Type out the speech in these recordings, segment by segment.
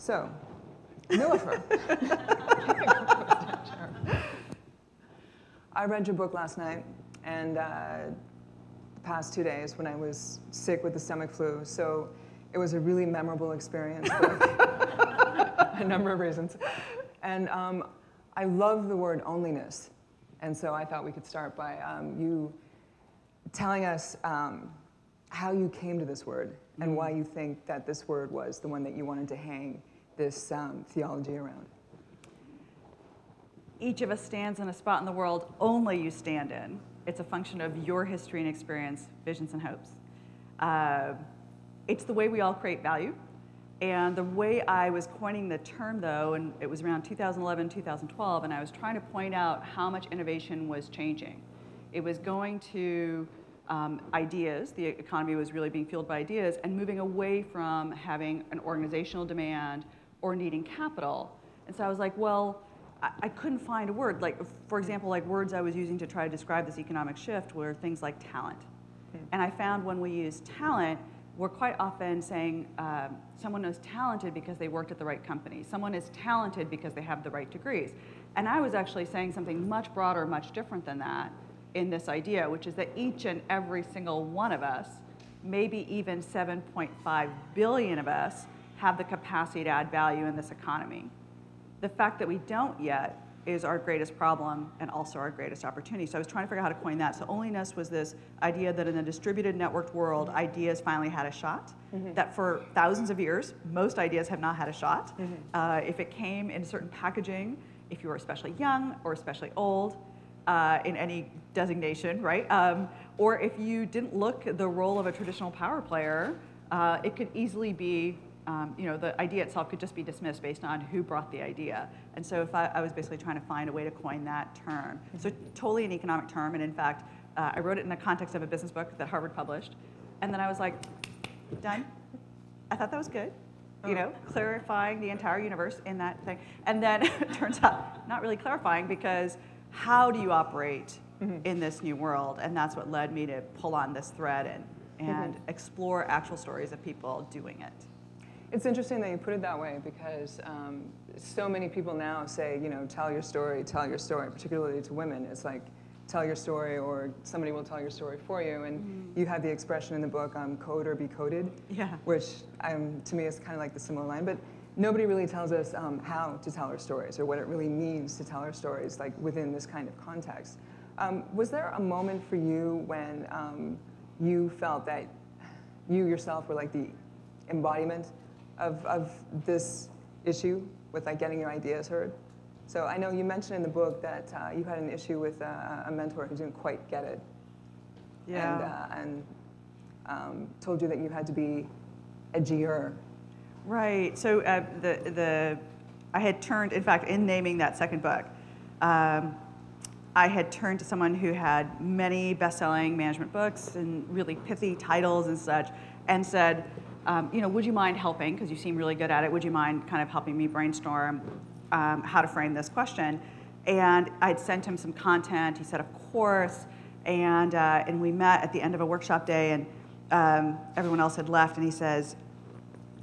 So, Nilofer. I read your book last night and uh, the past two days when I was sick with the stomach flu. So it was a really memorable experience for a number of reasons. And um, I love the word onlyness. And so I thought we could start by um, you telling us um, how you came to this word and why you think that this word was the one that you wanted to hang this um, theology around. Each of us stands in a spot in the world only you stand in. It's a function of your history and experience, visions and hopes. Uh, it's the way we all create value. And the way I was coining the term, though, and it was around 2011, 2012, and I was trying to point out how much innovation was changing. It was going to um, ideas, the economy was really being fueled by ideas, and moving away from having an organizational demand or needing capital. And so I was like, well, I, I couldn't find a word. Like, for example, like words I was using to try to describe this economic shift were things like talent. Hmm. And I found when we use talent, we're quite often saying um, someone is talented because they worked at the right company. Someone is talented because they have the right degrees. And I was actually saying something much broader, much different than that in this idea, which is that each and every single one of us, maybe even 7.5 billion of us, have the capacity to add value in this economy. The fact that we don't yet is our greatest problem and also our greatest opportunity. So I was trying to figure out how to coin that. So onlyness was this idea that in a distributed networked world, ideas finally had a shot. Mm-hmm. That for thousands of years, most ideas have not had a shot. Mm-hmm. Uh, if it came in certain packaging, if you were especially young or especially old, uh, in any designation, right? Um, or if you didn't look the role of a traditional power player, uh, it could easily be um, you know, the idea itself could just be dismissed based on who brought the idea. And so if I, I was basically trying to find a way to coin that term. So totally an economic term, and in fact, uh, I wrote it in the context of a business book that Harvard published. And then I was like, done. I thought that was good. You know, oh. clarifying the entire universe in that thing. And then it turns out not really clarifying because how do you operate mm-hmm. in this new world? And that's what led me to pull on this thread and, and mm-hmm. explore actual stories of people doing it. It's interesting that you put it that way because um, so many people now say, you know, tell your story, tell your story, particularly to women. It's like, tell your story or somebody will tell your story for you. And mm. you have the expression in the book, um, code or be coded, yeah. which um, to me is kind of like the similar line. But nobody really tells us um, how to tell our stories or what it really means to tell our stories, like within this kind of context. Um, was there a moment for you when um, you felt that you yourself were like the embodiment of, of this issue with like getting your ideas heard. So I know you mentioned in the book that uh, you had an issue with uh, a mentor who didn't quite get it. Yeah. And, uh, and um, told you that you had to be edgier. Right. So uh, the, the, I had turned, in fact, in naming that second book, um, I had turned to someone who had many best-selling management books and really pithy titles and such, and said, um, you know, would you mind helping, because you seem really good at it, would you mind kind of helping me brainstorm um, how to frame this question? And I'd sent him some content. He said, of course. And, uh, and we met at the end of a workshop day, and um, everyone else had left. And he says,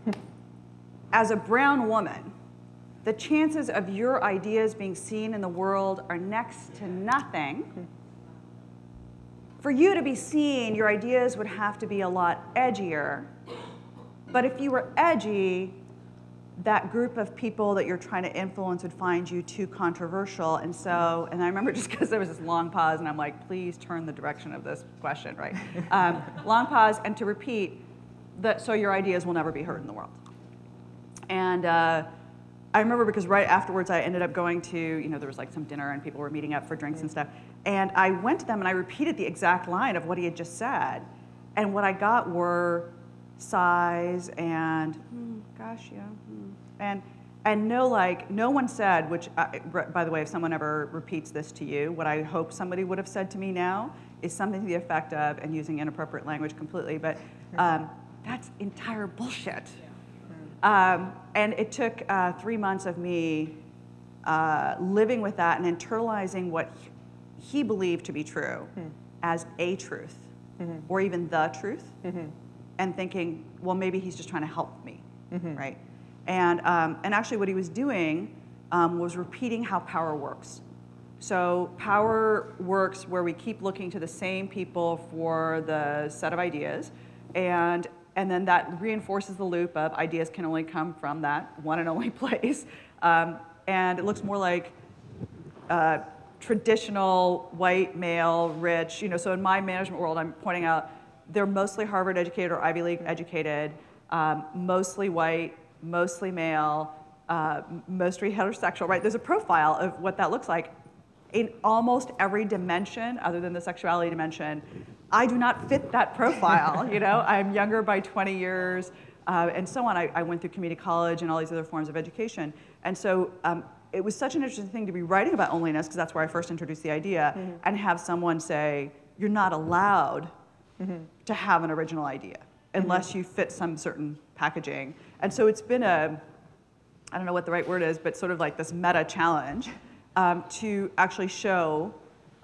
as a brown woman, the chances of your ideas being seen in the world are next to nothing. For you to be seen, your ideas would have to be a lot edgier but if you were edgy, that group of people that you're trying to influence would find you too controversial. And so, and I remember just because there was this long pause, and I'm like, please turn the direction of this question, right? Um, long pause, and to repeat, that so your ideas will never be heard in the world. And uh, I remember because right afterwards I ended up going to, you know, there was like some dinner and people were meeting up for drinks and stuff. And I went to them and I repeated the exact line of what he had just said. And what I got were sighs and hmm, gosh yeah hmm. and and no like no one said which I, by the way if someone ever repeats this to you what i hope somebody would have said to me now is something to the effect of and using inappropriate language completely but um, that's entire bullshit um, and it took uh, three months of me uh, living with that and internalizing what he believed to be true hmm. as a truth mm-hmm. or even the truth mm-hmm and thinking, well, maybe he's just trying to help me, mm-hmm. right? And, um, and actually, what he was doing um, was repeating how power works. So, power works where we keep looking to the same people for the set of ideas, and, and then that reinforces the loop of ideas can only come from that one and only place. Um, and it looks more like uh, traditional white male, rich. You know, so in my management world, I'm pointing out they're mostly Harvard educated or Ivy League educated, um, mostly white, mostly male, uh, mostly heterosexual. Right? There's a profile of what that looks like in almost every dimension, other than the sexuality dimension. I do not fit that profile. you know, I'm younger by 20 years. Uh, and so on. I, I, went through community college and all these other forms of education. And so um, it was such an interesting thing to be writing about onlyness, because that's where I first introduced the idea, mm-hmm. and have someone say, you're not allowed mm-hmm. to have an original idea unless mm-hmm. you fit some certain packaging. And so it's been a, I don't know what the right word is, but sort of like this meta challenge um, to actually show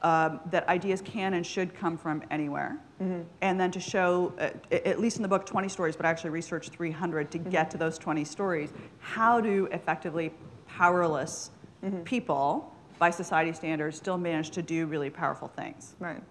um, that ideas can and should come from anywhere. Mm-hmm. And then to show, uh, at least in the book, 20 stories, but I actually researched 300 to mm-hmm. get to those 20 stories, how do effectively powerless mm-hmm. people, by society standards, still manage to do really powerful things. Right.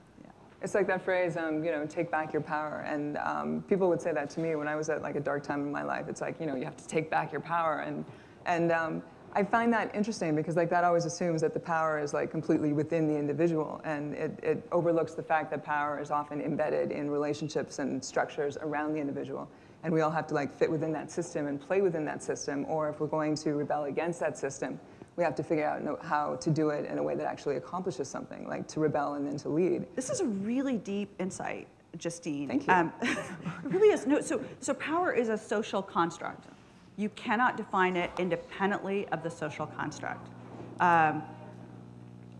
It's like that phrase, um, you know, take back your power. And um, people would say that to me when I was at like a dark time in my life. It's like, you know, you have to take back your power. And, and um, I find that interesting because like that always assumes that the power is like completely within the individual and it, it overlooks the fact that power is often embedded in relationships and structures around the individual. And we all have to like fit within that system and play within that system or if we're going to rebel against that system, we have to figure out how to do it in a way that actually accomplishes something, like to rebel and then to lead. This is a really deep insight, Justine. Thank you. Um, it really is. No, so, so power is a social construct you cannot define it independently of the social construct. Um,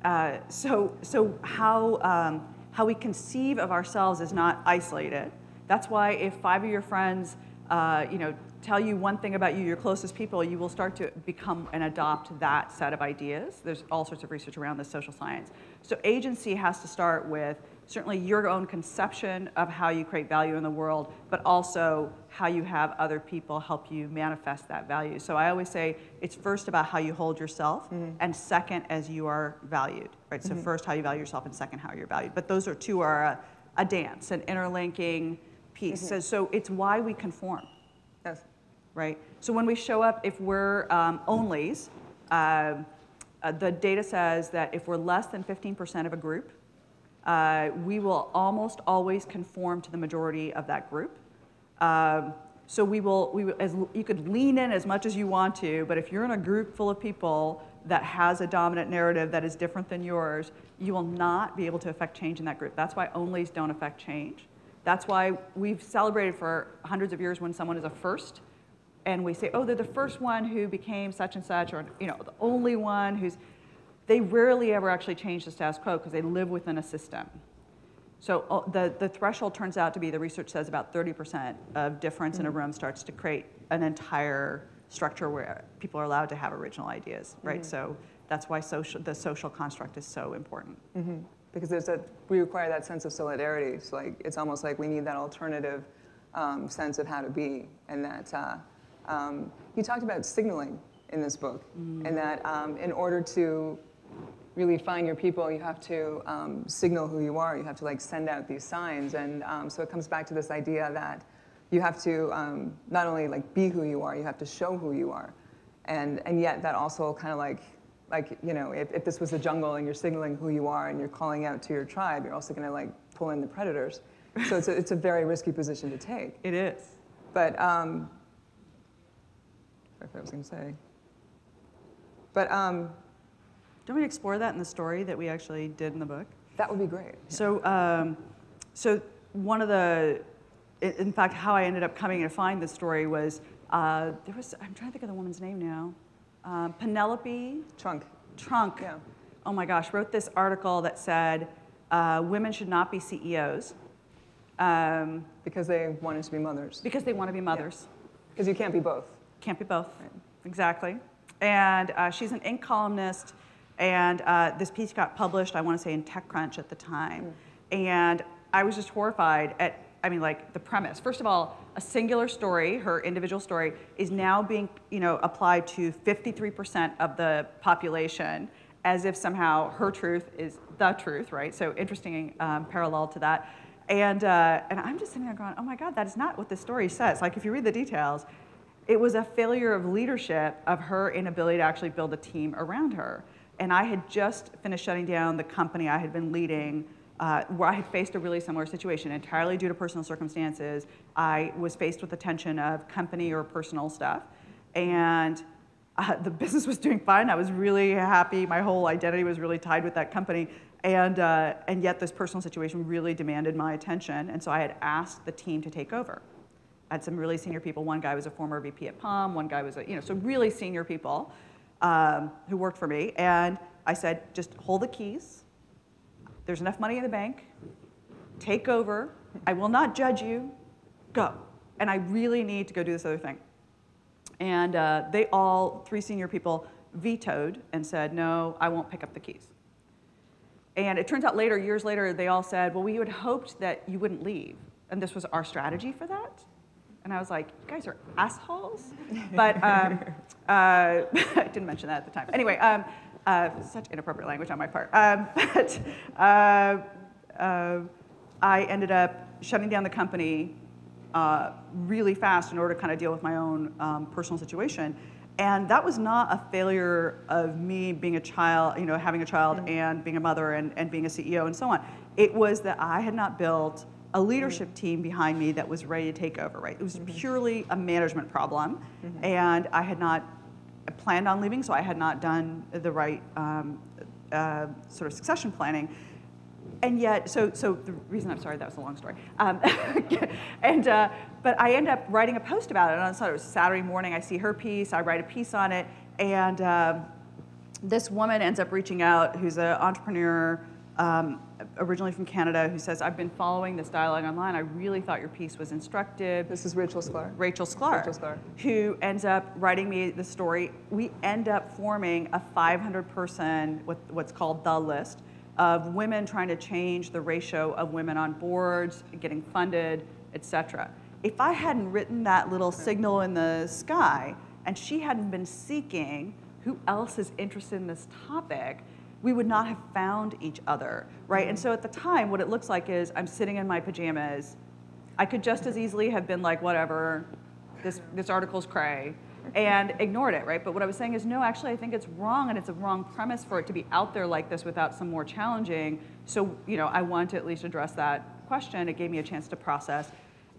uh, so, so how, um, how we conceive of ourselves is not isolated. That's why if five of your friends, uh, you know, tell you one thing about you, your closest people, you will start to become and adopt that set of ideas. There's all sorts of research around this social science. So agency has to start with certainly your own conception of how you create value in the world, but also how you have other people help you manifest that value. So I always say it's first about how you hold yourself, mm-hmm. and second as you are valued. Right. So mm-hmm. first how you value yourself, and second how you're valued. But those are two are a, a dance, an interlinking piece. Mm-hmm. So, so it's why we conform. Right. So when we show up, if we're um, onlys. Uh, uh, the data says that if we're less than 15% of a group, uh, we will almost always conform to the majority of that group. Um, so we will, we as, you could lean in as much as you want to, but if you're in a group full of people that has a dominant narrative that is different than yours, you will not be able to affect change in that group. That's why onlys don't affect change. That's why we've celebrated for hundreds of years when someone is a first, and we say, oh, they're the first one who became such and such, or you know, the only one who's, they rarely ever actually change the status quo because they live within a system. So uh, the, the threshold turns out to be, the research says about 30% of difference mm-hmm. in a mm-hmm. room starts to create an entire structure where people are allowed to have original ideas, right? Mm-hmm. So that's why social, the social construct is so important. Mm-hmm. Because there's a, we require that sense of solidarity. So like, it's almost like we need that alternative um, sense of how to be. And that uh, um, you talked about signaling in this book, and mm-hmm. that um, in order to really find your people, you have to um, signal who you are. You have to like send out these signs, and um, so it comes back to this idea that you have to um, not only like be who you are, you have to show who you are, and and yet that also kind of like like you know if, if this was a jungle and you're signaling who you are and you're calling out to your tribe, you're also going to like pull in the predators. So it's a, it's a very risky position to take. It is. But um, I was going to say. But um, don't we explore that in the story that we actually did in the book? That would be great. So, um, so one of the, in fact, how I ended up coming to find this story was uh, there was I'm trying to think of the woman's name now, um, Penelope Trunk. Trunk. Yeah. Oh my gosh, wrote this article that said uh, women should not be CEOs. Um, because they wanted to be mothers. Because they want to be mothers. Because yeah. you can't be both. Can't be both. Right. Exactly. And uh, she's an Inc. columnist and uh, this piece got published, I want to say, in TechCrunch at the time. Mm. And I was just horrified at I mean, like the premise. First of all, a singular story, her individual story, is now being, you know, applied to 53% of the population, as if somehow her truth is the truth, right? So interesting um, parallel to that. And uh, and I'm just sitting there going, oh my God, that is not what this story says. Like if you read the details, it was a failure of leadership of her inability to actually build a team around her. And I had just finished shutting down the company I had been leading uh, where I had faced a really similar situation entirely due to personal circumstances. I was faced with the tension of company or personal stuff. And uh, the business was doing fine. I was really happy. My whole identity was really tied with that company. And, uh, and yet, this personal situation really demanded my attention. And so I had asked the team to take over. Had some really senior people. One guy was a former VP at Palm, one guy was a, you know, so really senior people um, who worked for me. And I said, just hold the keys there's enough money in the bank. Take over. I will not judge you. Go. And I really need to go do this other thing. And uh, they all, three senior people, vetoed and said, no, I won't pick up the keys. And it turns out later, years later, they all said, well, we had hoped that you wouldn't leave. And this was our strategy for that. And I was like, you guys are assholes. But um, uh, I didn't mention that at the time. Anyway, um, uh, such inappropriate language on my part. Um, but uh, uh, I ended up shutting down the company uh, really fast in order to kind of deal with my own um, personal situation. And that was not a failure of me being a child, you know, having a child mm-hmm. and being a mother and, and being a CEO and so on. It was that I had not built a leadership team behind me that was ready to take over, right? It was mm-hmm. purely a management problem. Mm-hmm. And I had not planned on leaving, so I had not done the right um, uh, sort of succession planning. And yet, so, so the reason I'm sorry, that was a long story. Um, and, uh, but I end up writing a post about it. And on it was Saturday morning, I see her piece, I write a piece on it, and um, this woman ends up reaching out who's an entrepreneur um, originally from Canada, who says, I've been following this dialogue online. I really thought your piece was instructive. This is Rachel Sklar. Rachel Sklar. Rachel Sklar. Who ends up writing me the story. We end up forming a 500 person, what's called the list, of women trying to change the ratio of women on boards, getting funded, et cetera. If I hadn't written that little signal in the sky and she hadn't been seeking who else is interested in this topic, we would not have found each other, right? And so at the time, what it looks like is I'm sitting in my pajamas. I could just as easily have been like, whatever, this, this article's cray, and ignored it, right? But what I was saying is, no, actually, I think it's wrong, and it's a wrong premise for it to be out there like this without some more challenging. So, you know, I want to at least address that question. It gave me a chance to process.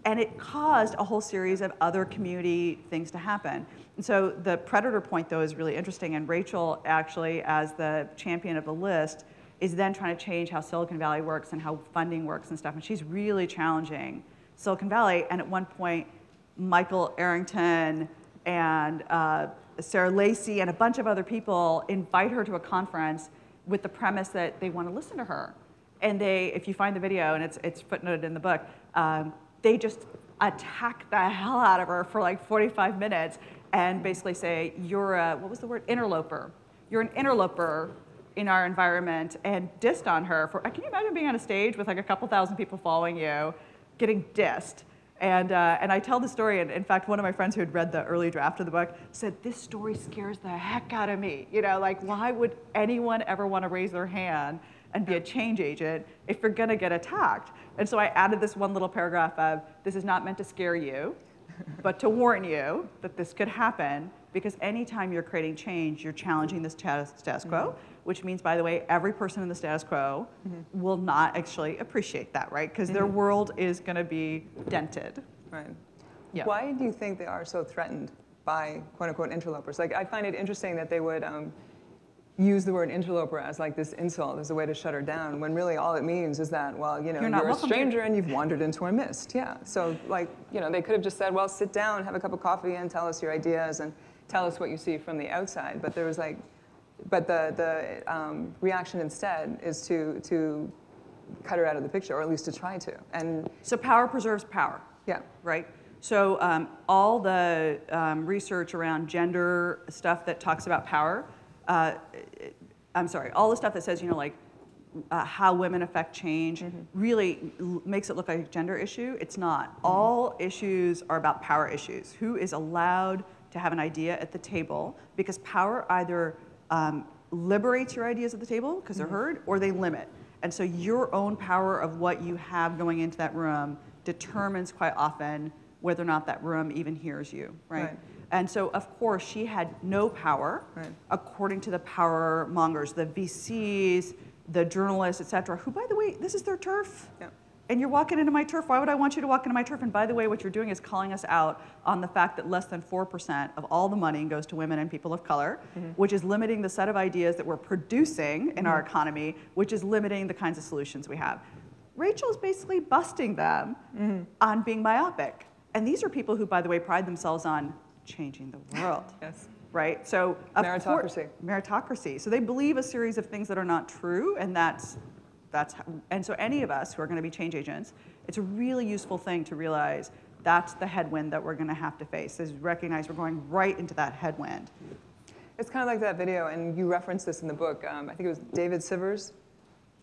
And it caused a whole series of other community things to happen. And so the predator point, though, is really interesting. And Rachel, actually, as the champion of the list, is then trying to change how Silicon Valley works and how funding works and stuff. And she's really challenging Silicon Valley. And at one point, Michael Arrington and uh, Sarah Lacy and a bunch of other people invite her to a conference with the premise that they want to listen to her. And they, if you find the video, and it's, it's footnoted in the book, um, they just attack the hell out of her for like 45 minutes and basically say, you're a, what was the word, interloper. You're an interloper in our environment and dissed on her for, can you imagine being on a stage with like a couple thousand people following you, getting dissed? And, uh, and I tell the story, and in fact, one of my friends who had read the early draft of the book said, This story scares the heck out of me. You know, like, why would anyone ever want to raise their hand and be a change agent if you're going to get attacked? And so I added this one little paragraph of this is not meant to scare you, but to warn you that this could happen because anytime you're creating change, you're challenging the status, status quo, mm-hmm. which means, by the way, every person in the status quo mm-hmm. will not actually appreciate that, right? Because mm-hmm. their world is going to be dented. Right. Yeah. Why do you think they are so threatened by quote unquote interlopers? Like, I find it interesting that they would. Um, use the word interloper as like this insult as a way to shut her down when really all it means is that well you know you're, you're a stranger and you've wandered into our midst yeah. So like you know they could have just said well sit down have a cup of coffee and tell us your ideas and tell us what you see from the outside. But there was like but the the um, reaction instead is to to cut her out of the picture or at least to try to. And so power preserves power. Yeah. Right? So um, all the um, research around gender stuff that talks about power uh, I'm sorry, all the stuff that says, you know, like uh, how women affect change Mm-hmm. really l- makes it look like a gender issue. It's not. Mm-hmm. All issues are about power issues. Who is allowed to have an idea at the table? Because power either um, liberates your ideas at the table because they're heard, or they limit. And so your own power of what you have going into that room determines quite often whether or not that room even hears you, right? Right. And so, of course, she had no power, Right. according to the power mongers, the VCs, the journalists, et cetera, who, by the way, this is their turf. Yeah. And you're walking into my turf. Why would I want you to walk into my turf? And by the way, what you're doing is calling us out on the fact that less than 4% of all the money goes to women and people of color, mm-hmm. which is limiting the set of ideas that we're producing in our mm-hmm. economy, which is limiting the kinds of solutions we have. Rachel's basically busting them mm-hmm. on being myopic. And these are people who, by the way, pride themselves on changing the world Yes. right? So Meritocracy. meritocracy. So they believe a series of things that are not true, and that's that's how, and so any of us who are going to be change agents, it's a really useful thing to realize that's the headwind that we're going to have to face. Is recognize we're going right into that headwind. It's kind of like that video, and you referenced this in the book. Um, I think it was David Sivers,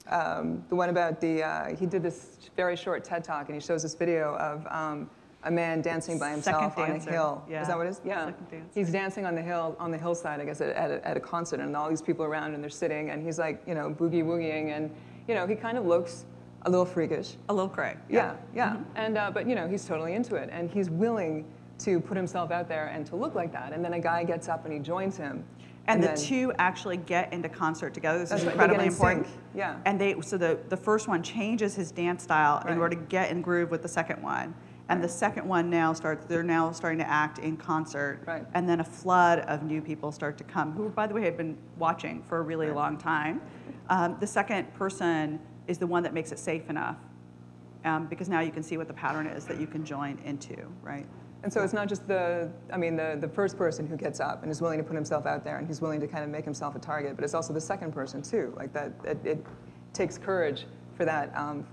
um, the one about the. Uh, he did this very short TED talk, and he shows this video of um, a man dancing by himself on a hill. Yeah. Is that what it is? Yeah. He's dancing on the hill, on the hillside, I guess, at, at, a, at a concert, and all these people around, and they're sitting, and he's like, you know, boogie woogieing, and you know, he kind of looks a little freakish. A little cray. Yeah, yeah. And uh, but you know, he's totally into it, and he's willing to put himself out there and to look like that. And then a guy gets up and he joins him. And, the then- two actually get into concert together. This is right, incredibly in important. sync, yeah. And they so the, the first one changes his dance style in order to get in groove with the second one. And the second one now starts, they're now starting to act in concert. Right. And then a flood of new people start to come, who, by the way, had been watching for a really Right. long time. Um, the second person is the one that makes it safe enough. Um, because now you can see what the pattern is that you can join into, right? And so it's not just the, I mean, the, the first person who gets up and is willing to put himself out there and he's willing to kind of make himself a target, but it's also the second person too. Like that, it, it takes courage for that um,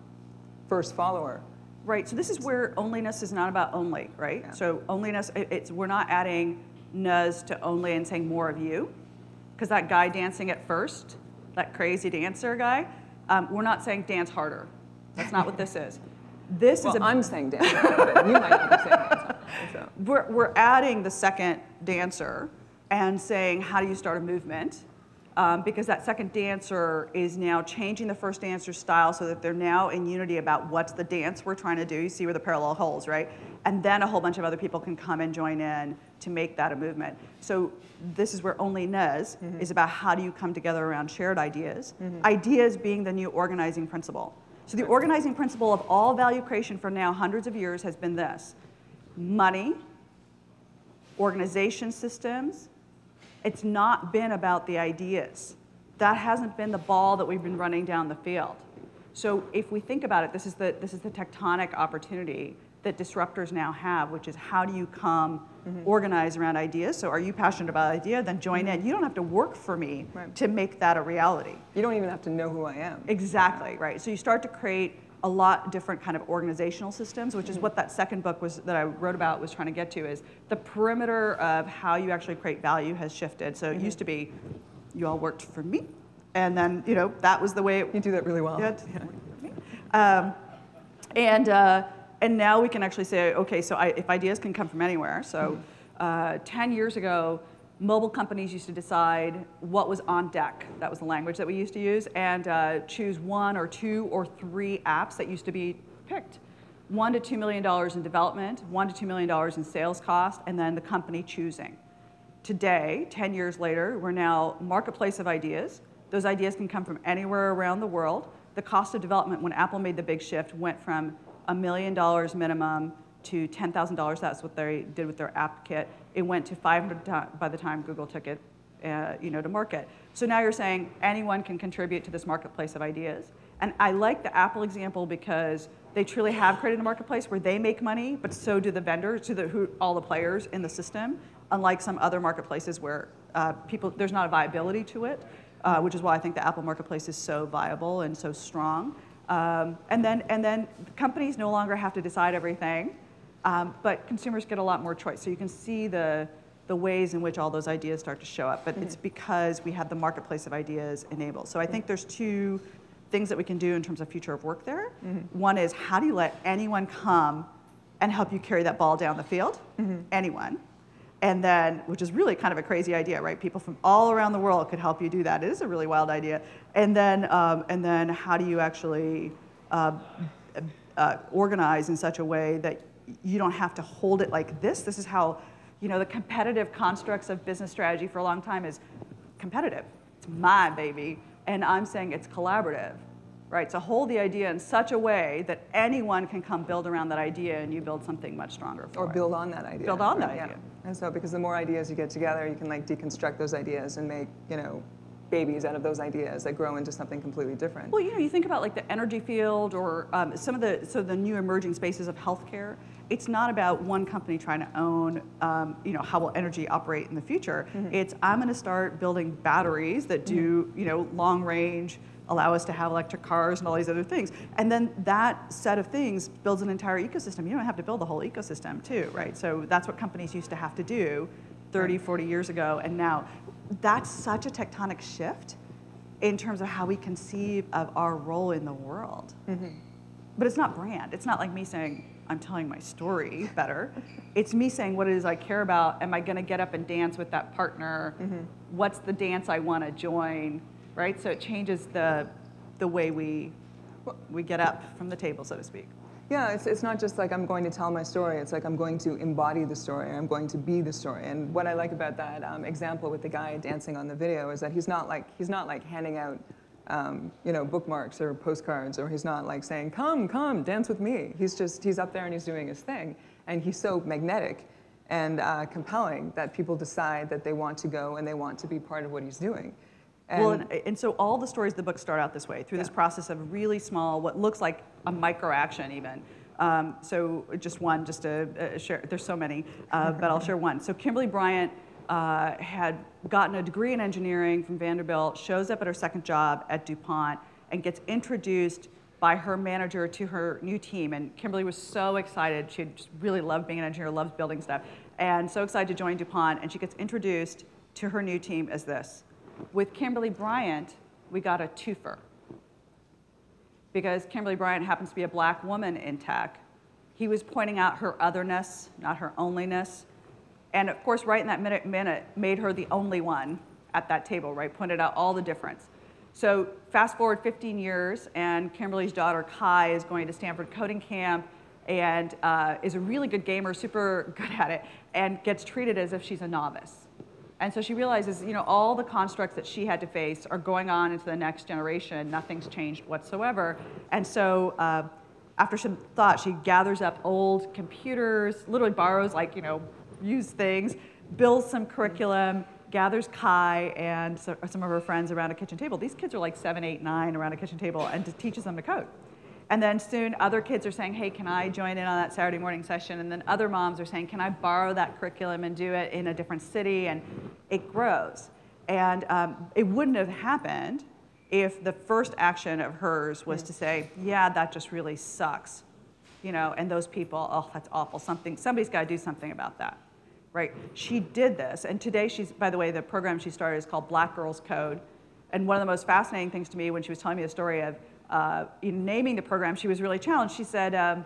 first follower. Right. So this is where onlyness is not about only, right? Yeah. So onlyness, it- it's we're not adding nuz to only and saying more of you, because that guy dancing at first, that crazy dancer guy, um, we're not saying dance harder. That's not what this is. This Well, is a, I'm saying dance, but you might not be saying dance. So, we're, we're adding the second dancer and saying, how do you start a movement? Um, because that second dancer is now changing the first dancer's style so that they're now in unity about what's the dance we're trying to do. You see where the parallel holes, right? And then a whole bunch of other people can come and join in to make that a movement. So this is where onlyness is about how do you come together around shared ideas. Ideas being the new organizing principle. So the organizing principle of all value creation for now hundreds of years has been this money, organization systems. It's not been about the ideas. That hasn't been the ball that we've been running down the field. So if we think about it, this is the, this is the tectonic opportunity that disruptors now have, which is how do you come mm-hmm. organize around ideas? So are you passionate about idea? Then join mm-hmm. in. You don't have to work for me Right. to make that a reality. you don't even have to know who I am. Exactly, right. So you start to create a lot different kind of organizational systems, which is what that second book was that I wrote about was trying to get to is the perimeter of how you actually create value has shifted. So it used to be you all worked for me, and then you know that was the way it You do that really well. yeah, um, and, uh, and now we can actually say, okay, so I, if ideas can come from anywhere. So uh, 10 years ago, mobile companies used to decide what was on deck. That was the language that we used to use, and uh, choose one or two or three apps that used to be picked. One to two million dollars in development, one to two million dollars in sales cost, and then the company choosing. Today, 10 years later, we're now marketplace of ideas. Those ideas can come from anywhere around the world. The cost of development when Apple made the big shift went from a million dollars minimum to $10,000. That's what they did with their app kit. It went to 500 by the time Google took it, uh, you know, to market. So now you're saying anyone can contribute to this marketplace of ideas. And I like the Apple example because they truly have created a marketplace where they make money, but so do the vendors, so the, who, all the players in the system. Unlike some other marketplaces where uh, people, there's not a viability to it, uh, which is why I think the Apple marketplace is so viable and so strong. Um, and then, and then companies no longer have to decide everything, um, but consumers get a lot more choice. So you can see the, the ways in which all those ideas start to show up. But it's because we have the marketplace of ideas enabled. So I think there's two things that we can do in terms of future of work there. One is how do you let anyone come and help you carry that ball down the field? Anyone. And then, which is really kind of a crazy idea, right? People from all around the world could help you do that. It is a really wild idea. And then, um, and then how do you actually uh, uh, organize in such a way that you don't have to hold it like this? This is how, you know, the competitive constructs of business strategy for a long time is competitive. It's my baby. And I'm saying it's collaborative, right? So hold the idea in such a way that anyone can come build around that idea and you build something much stronger for Or it. build on that idea. Build on that right, idea. Yeah. And so, because the more ideas you get together, you can like deconstruct those ideas and make, you know, babies out of those ideas that grow into something completely different. Well, you know, you think about like the energy field or um, some of the so the new emerging spaces of healthcare. It's not about one company trying to own, um, you know, how will energy operate in the future. Mm-hmm. It's I'm going to start building batteries that do, mm-hmm. you know, long range, allow us to have electric cars and all these other things. And then that set of things builds an entire ecosystem. You don't have to build the whole ecosystem too, right? So that's what companies used to have to do 30, 40 years ago. And now that's such a tectonic shift in terms of how we conceive of our role in the world. Mm-hmm. But it's not brand. It's not like me saying, I'm telling my story better. it's me saying what it is I care about. Am I going to get up and dance with that partner? What's the dance I want to join? Right? So it changes the, the way we, we get up from the table, so to speak. Yeah, it's, it's not just like I'm going to tell my story. It's like I'm going to embody the story. I'm going to be the story. And what I like about that um, example with the guy dancing on the video is that he's not like he's not like handing out, um, you know, bookmarks or postcards, or he's not like saying, "Come, come, dance with me." He's just he's up there and he's doing his thing, and he's so magnetic and uh, compelling that people decide that they want to go and they want to be part of what he's doing. And well, and, and so all the stories of the book start out this way through this process of really small, what looks like a micro action, even. Um, so just one, just to uh, share. There's so many, uh, but I'll share one. So Kimberly Bryant uh, had gotten a degree in engineering from Vanderbilt, shows up at her second job at DuPont, and gets introduced by her manager to her new team. And Kimberly was so excited. She just really loved being an engineer, loves building stuff, and so excited to join DuPont. And she gets introduced to her new team as this. With Kimberly Bryant, we got a twofer. Because Kimberly Bryant happens to be a black woman in tech, he was pointing out her otherness, not her onlyness. And of course, right in that minute, minute made her the only one at that table, right? Pointed out all the difference. So fast forward 15 years, and Kimberly's daughter Kai is going to Stanford Coding Camp and uh, is a really good gamer, super good at it, and gets treated as if she's a novice. And so she realizes, you know, all the constructs that she had to face are going on into the next generation. Nothing's changed whatsoever. And so uh, after some thought, she gathers up old computers, literally borrows like, you know, used things, builds some curriculum, gathers Kai and some of her friends around a kitchen table. These kids are like seven, eight, nine around a kitchen table and teaches them to code. And then soon other kids are saying, hey, can I join in on that Saturday morning session? And then other moms are saying, can I borrow that curriculum and do it in a different city? And it grows. And um, it wouldn't have happened if the first action of hers was to say, yeah, that just really sucks. You know, and those people, oh, that's awful. Something, somebody's got to do something about that. Right? She did this. And today she's, by the way, the program she started is called Black Girls Code. And one of the most fascinating things to me when she was telling me the story of uh, in naming the program, she was really challenged. She said um,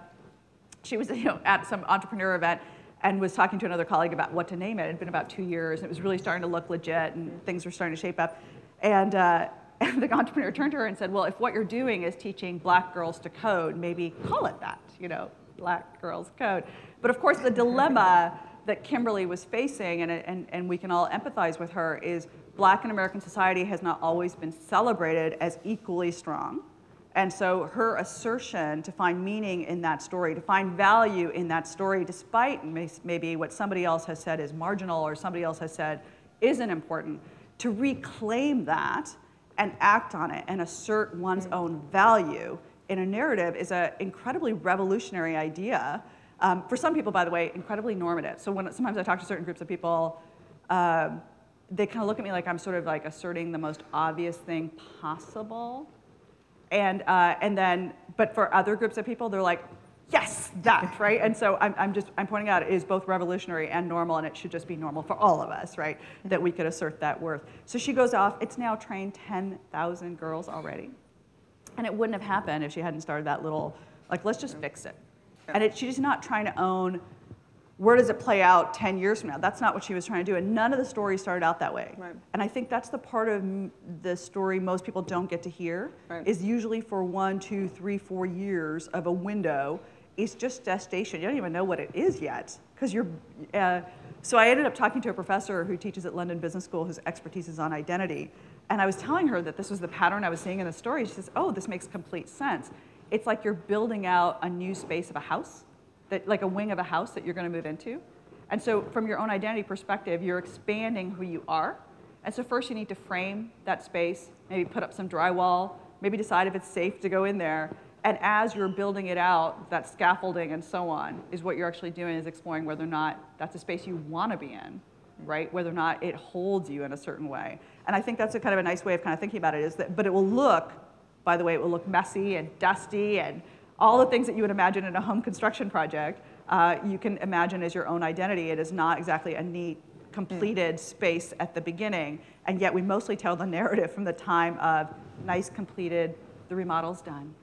she was you know, at some entrepreneur event and was talking to another colleague about what to name it. It had been about two years, and it was really starting to look legit, and things were starting to shape up. And, uh, and the entrepreneur turned to her and said, "Well, if what you're doing is teaching black girls to code, maybe call it that. You know, black girls code." But of course, the dilemma that Kimberly was facing, and, and, and we can all empathize with her, is black in American society has not always been celebrated as equally strong. And so her assertion to find meaning in that story, to find value in that story, despite maybe what somebody else has said is marginal or somebody else has said isn't important, to reclaim that and act on it and assert one's mm. own value in a narrative is an incredibly revolutionary idea. Um, for some people, by the way, incredibly normative. So when sometimes I talk to certain groups of people, um, they kind of look at me like I'm sort of like asserting the most obvious thing possible. And, uh, and then, but for other groups of people, they're like, yes, that, right? And so I'm, I'm just, I'm pointing out it is both revolutionary and normal, and it should just be normal for all of us, right? That we could assert that worth. So she goes off, it's now trained 10,000 girls already. And it wouldn't have happened if she hadn't started that little, like, let's just fix it. And it, she's not trying to own where does it play out 10 years from now? That's not what she was trying to do. And none of the stories started out that way. Right. And I think that's the part of the story most people don't get to hear Right. is usually for one, two, three, four years of a window. It's just gestation. You don't even know what it is yet because you're. Uh, so I ended up talking to a professor who teaches at London Business School whose expertise is on identity. And I was telling her that this was the pattern I was seeing in the story. She says, Oh, this makes complete sense. It's like you're building out a new space of a house that like a wing of a house that you're going to move into. And so from your own identity perspective, you're expanding who you are. And so first you need to frame that space, maybe put up some drywall, maybe decide if it's safe to go in there. And as you're building it out, that scaffolding and so on is what you're actually doing is exploring whether or not that's a space you want to be in, right? Whether or not it holds you in a certain way. And I think that's a kind of a nice way of kind of thinking about it is that, but it will look, by the way, it will look messy and dusty and all the things that you would imagine in a home construction project, uh, you can imagine as your own identity. It is not exactly a neat, completed space at the beginning, and yet we mostly tell the narrative from the time of nice, completed, the remodel's done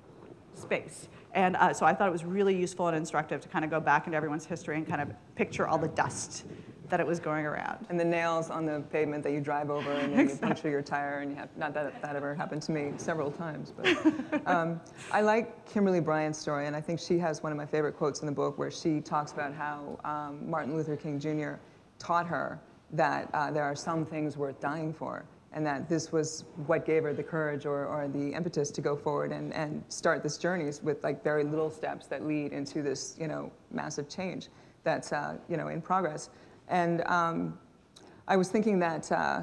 space. And uh, so I thought it was really useful and instructive to kind of go back into everyone's history and kind of picture all the dust that it was going around. And the nails on the pavement that you drive over and then you puncture your tire and you have, not that that ever happened to me several times, but um, I like Kimberly Bryant's story and I think she has one of my favorite quotes in the book where she talks about how um, Martin Luther King Jr. taught her that uh, there are some things worth dying for and that this was what gave her the courage or, or the impetus to go forward and, and start this journey with like very little steps that lead into this, you know, massive change that's, uh, you know, in progress. And um, I was thinking that uh,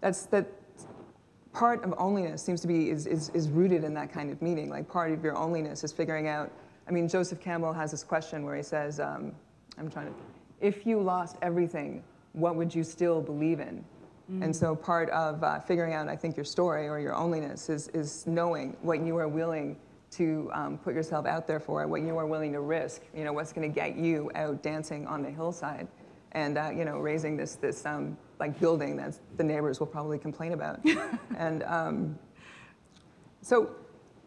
that's that part of onlyness seems to be is, is, is rooted in that kind of meaning. Like part of your onlyness is figuring out. I mean, Joseph Campbell has this question where he says, um, "I'm trying to, if you lost everything, what would you still believe in?" And so part of uh, figuring out, I think, your story or your onlyness is, is knowing what you are willing to um, put yourself out there for, what you are willing to risk, you know, what's going to get you out dancing on the hillside and, uh, you know, raising this, this um, like building that the neighbors will probably complain about. and um, so,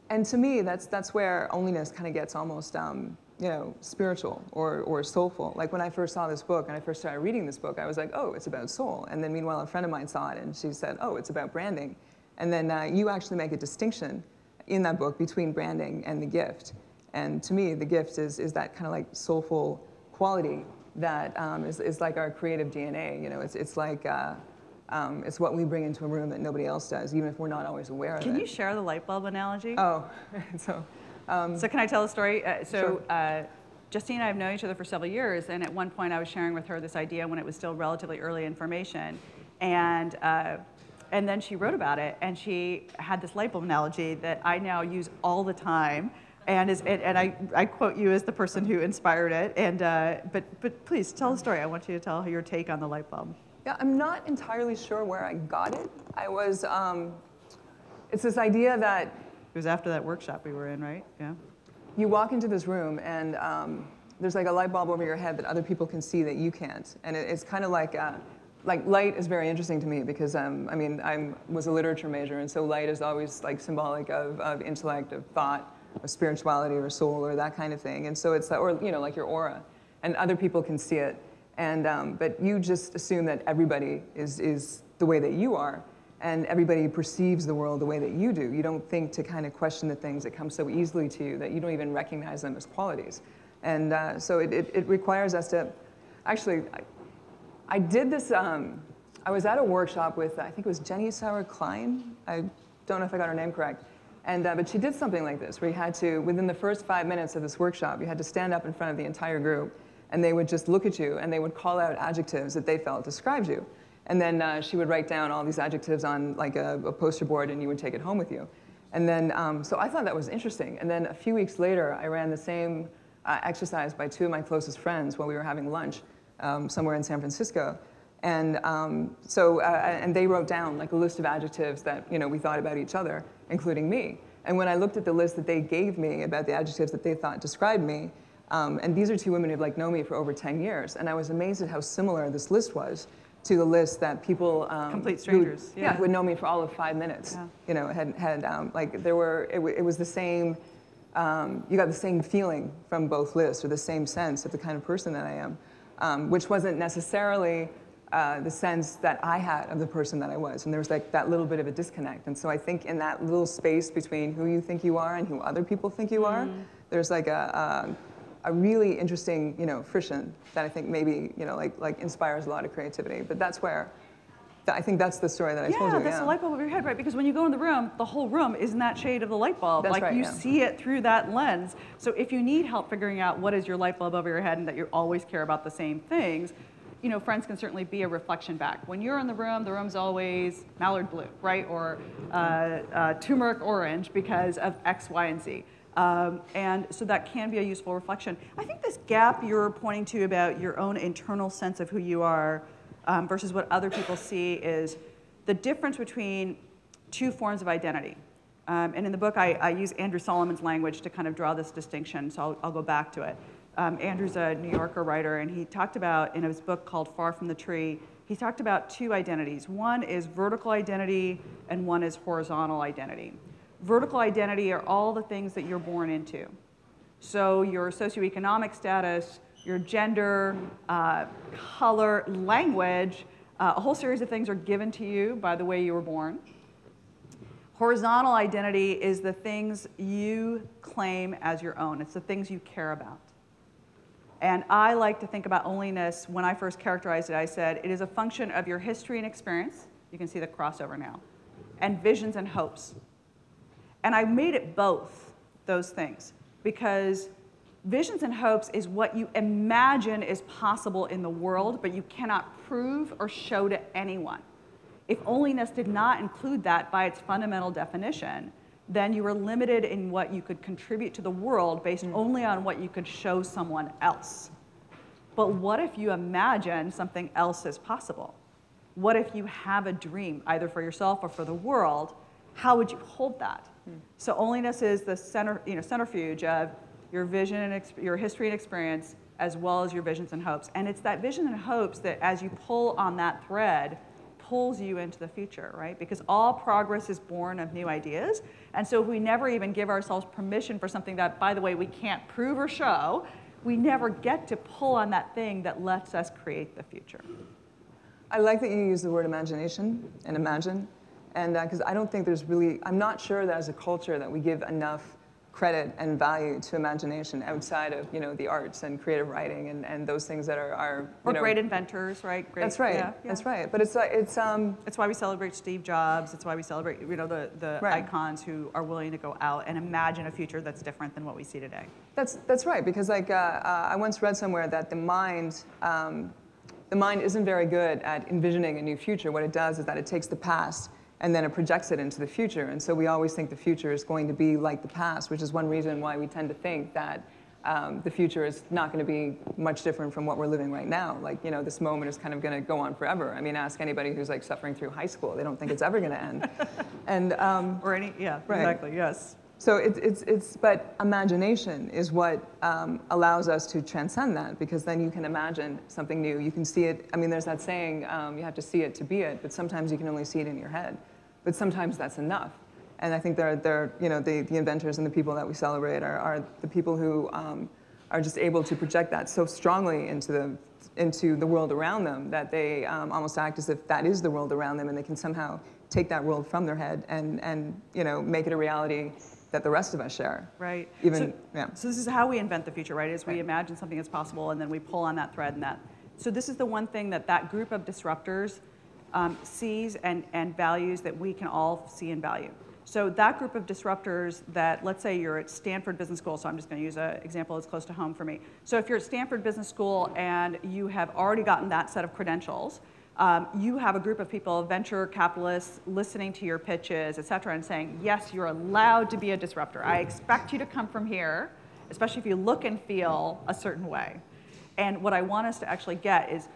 and to me, that's, that's where onlyness kind of gets almost, um, you know, spiritual or, or soulful. Like when I first saw this book and I first started reading this book, I was like, oh, it's about soul. And then meanwhile, a friend of mine saw it and she said, oh, it's about branding. And then uh, you actually make a distinction in that book between branding and the gift. And to me, the gift is, is that kind of like soulful quality that um, is is like our creative DNA. You know, it's, it's like, uh, um, it's what we bring into a room that nobody else does, even if we're not always aware of it. Can you share the light bulb analogy? Oh, so um, So can I tell a story? Uh, so Sure. uh, Justine and I have known each other for several years, and at one point I was sharing with her this idea when it was still relatively early information, and uh, and then she wrote about it, and she had this light bulb analogy that I now use all the time. And, is, and, and I, I quote you as the person who inspired it. And, uh, but, but please tell the story. I want you to tell your take on the light bulb. Yeah, I'm not entirely sure where I got it. I was, um, it's this idea that It was after that workshop we were in, right? Yeah. you walk into this room and um, there's like a light bulb over your head that other people can see that you can't. And it, it's kind of like, uh, like light is very interesting to me because, um, I mean, I was a literature major and so light is always like symbolic of, of intellect, of thought, of spirituality or soul or that kind of thing. And so it's, or, you know, like your aura. And other people can see it. And, um, but you just assume that everybody is, is the way that you are and everybody perceives the world the way that you do. You don't think to kind of question the things that come so easily to you that you don't even recognize them as qualities. And uh, so it, it, it requires us to, actually, I, I did this, um, I was at a workshop with, I think it was Jenny Sauer Klein. I don't know if I got her name correct. And, uh, but she did something like this, where you had to, within the first five minutes of this workshop, you had to stand up in front of the entire group, and they would just look at you, and they would call out adjectives that they felt described you. And then uh, she would write down all these adjectives on like a, a poster board, and you would take it home with you. And then, um, so I thought that was interesting. And then a few weeks later, I ran the same uh, exercise by two of my closest friends while we were having lunch um, somewhere in San Francisco. And um, so, uh, and they wrote down like a list of adjectives that you know we thought about each other, including me. And when I looked at the list that they gave me about the adjectives that they thought described me, um, and these are two women who've like known me for over 10 years, and I was amazed at how similar this list was to the list that people um, Complete who- strangers, yeah. yeah. who would know me for all of five minutes. Yeah. You know, had had um, like there were it, w- it was the same. Um, you got the same feeling from both lists, or the same sense of the kind of person that I am, um, which wasn't necessarily uh, the sense that I had of the person that I was. And there was like that little bit of a disconnect. And so I think in that little space between who you think you are and who other people think you are, there's like a, a, a really interesting, you know, friction that I think maybe, you know, like, like inspires a lot of creativity. But that's where, I think that's the story that I told yeah, that's the light bulb over your head, right? Because when you go in the room, the whole room is in that shade of the light bulb. That's like right, you yeah. see it through that lens. So if you need help figuring out what is your light bulb over your head and that you always care about the same things, you know, friends can certainly be a reflection back. When you're in the room, the room's always mallard blue, right? Or uh, uh, turmeric orange because of X, Y, and Z. Um, and so that can be a useful reflection. I think this gap you're pointing to about your own internal sense of who you are um, versus what other people see is the difference between two forms of identity. Um, and in the book, I, I use Andrew Solomon's language to kind of draw this distinction, so I'll, I'll go back to it. Um, Andrew's a New Yorker writer, and he talked about, in his book called Far from the Tree, he talked about two identities. One is vertical identity, and one is horizontal identity. Vertical identity are all the things that you're born into. So your socioeconomic status, your gender, uh, color, language, uh, a whole series of things are given to you by the way you were born. Horizontal identity is the things you claim as your own. It's the things you care about. And I like to think about onlyness. When I first characterized it, I said it is a function of your history and experience. You can see the crossover now. And visions and hopes. And I made it both, those things, because visions and hopes is what you imagine is possible in the world, but you cannot prove or show to anyone. If onlyness did not include that by its fundamental definition, then you were limited in what you could contribute to the world based mm. only on what you could show someone else. But what if you imagine something else is possible? What if you have a dream, either for yourself or for the world? How would you hold that? Mm. So onlyness is the center, you know, centrifuge of your vision and your history and experience, as well as your visions and hopes. And it's that vision and hopes that, as you pull on that thread, pulls you into the future, right? Because all progress is born of new ideas. And so if we never even give ourselves permission for something that, by the way, we can't prove or show, we never get to pull on that thing that lets us create the future. I like that you use the word imagination and imagine, and uh, because I don't think there's really, I'm not sure that as a culture that we give enough credit and value to imagination outside of you know the arts and creative writing and, and those things that are, are you Or know, great inventors, right? Great, That's right. yeah, That's right. But it's it's um It's why we celebrate Steve Jobs. It's why we celebrate, you know, the, the Right. icons who are willing to go out and imagine a future that's different than what we see today. That's, that's right, because like, uh, uh, I once read somewhere that the mind, um, the mind isn't very good at envisioning a new future. What it does is that it takes the past and then it projects it into the future. And so we always think the future is going to be like the past, which is one reason why we tend to think that um, the future is not going to be much different from what we're living right now. Like, you know, this moment is kind of going to go on forever. I mean, ask anybody who's like suffering through high school. They don't think it's ever going to end. and um, Or any, yeah, Right. exactly, yes. so it's, it's, it's, but imagination is what um, allows us to transcend that because then you can imagine something new. You can see it. I mean, there's that saying, um, you have to see it to be it, but sometimes you can only see it in your head. But sometimes that's enough. And I think they're, they're you know, the, the inventors and the people that we celebrate are, are the people who um, are just able to project that so strongly into the, into the world around them that they um, almost act as if that is the world around them and they can somehow take that world from their head and, and you know, make it a reality that the rest of us share. Right. Even, so, yeah. so this is how we invent the future, right? Is we Right. imagine something that's possible and then we pull on that thread and that. So this is the one thing that that group of disruptors um, sees and, and values that we can all see and value. So that group of disruptors that, let's say you're at Stanford Business School, so I'm just going to use an example that's close to home for me. So if you're at Stanford Business School and you have already gotten that set of credentials, um, you have a group of people, venture capitalists, listening to your pitches, et cetera, and saying, yes, you're allowed to be a disruptor. I expect you to come from here, especially if you look and feel a certain way. And what I want us to actually get is